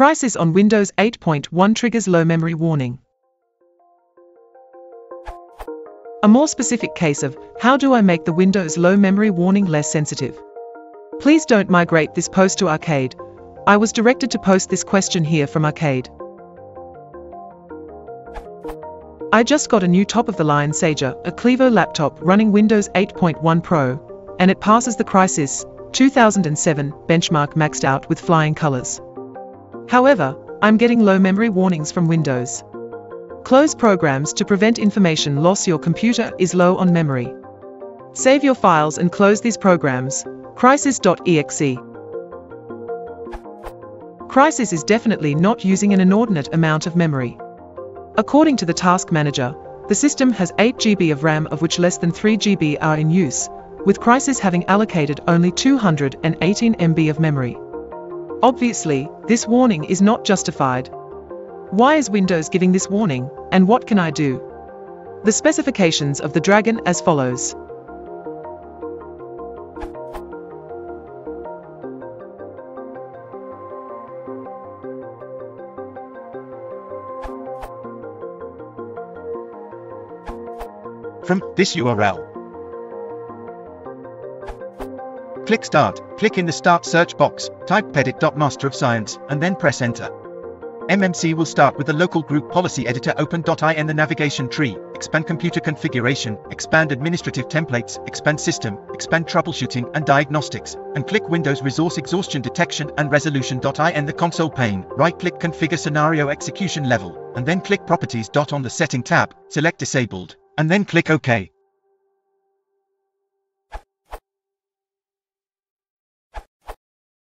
Crysis on Windows 8.1 triggers low memory warning. A more specific case of how do I make the Windows low memory warning less sensitive? Please don't migrate this post to Arqade. I was directed to post this question here from Arqade. I just got a new top-of-the-line Sager, a Clevo laptop running Windows 8.1 Pro, and it passes the Crysis 2007 benchmark maxed out with flying colors. However, I'm getting low memory warnings from Windows. Close programs to prevent information loss your computer is low on memory. Save your files and close these programs. Crysis.exe Crysis is definitely not using an inordinate amount of memory. According to the task manager, the system has 8 GB of RAM of which less than 3 GB are in use, with Crysis having allocated only 218 MB of memory. Obviously, this warning is not justified, why is Windows giving this warning, and what can I do? The specifications of the Dragon as follows. From this URL. Click Start, click in the Start search box, type pedit.master of science, and then press Enter. MMC will start with the local group policy editor open.in the navigation tree, expand computer configuration, expand administrative templates, expand system, expand troubleshooting and diagnostics, and click Windows resource exhaustion detection and resolution.in the console pane, right-click configure scenario execution level, and then click properties. On the setting tab, select disabled, and then click OK.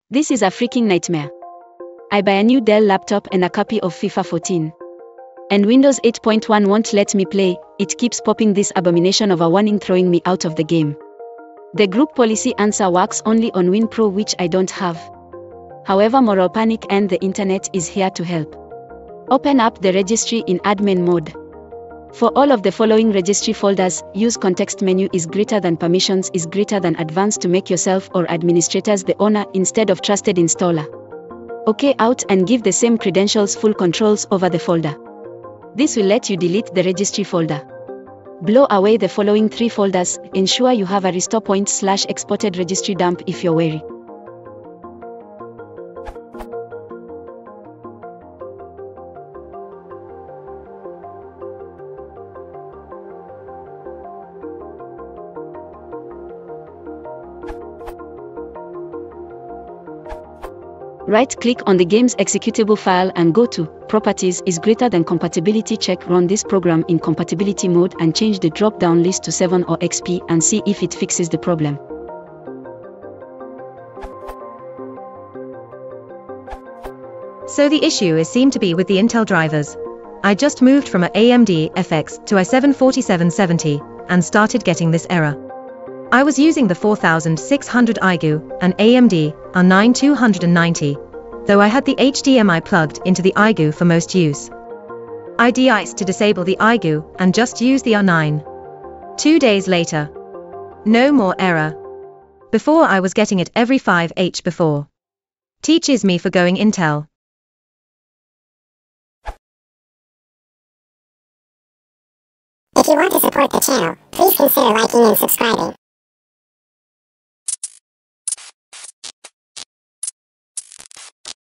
This is a freaking nightmare. I buy a new Dell laptop and a copy of FIFA 14. And Windows 8.1 won't let me play, it keeps popping this abomination of a warning throwing me out of the game. The group policy answer works only on WinPro which I don't have. However moral panic and the internet is here to help. Open up the registry in admin mode. For all of the following registry folders, use context menu is greater than permissions is greater than advanced to make yourself or administrators the owner instead of trusted installer. OK out and give the same credentials full controls over the folder. This will let you delete the registry folder. Blow away the following three folders, ensure you have a restore point slash exported registry dump if you're wary. Right-click on the game's executable file and go to Properties is greater than compatibility check run this program in compatibility mode and change the drop-down list to 7 or XP and see if it fixes the problem. So the issue is seemed to be with the Intel drivers. I just moved from a AMD FX to i7-4770 and started getting this error. I was using the 4600 iGoo and AMD R9290, though I had the HDMI plugged into the iGoo for most use. I de-iced to disable the iGoo and just use the R9. Two days later. No more error. Before I was getting it every 5H before. Teaches me for going Intel. If you want to support the channel, please consider liking and subscribing.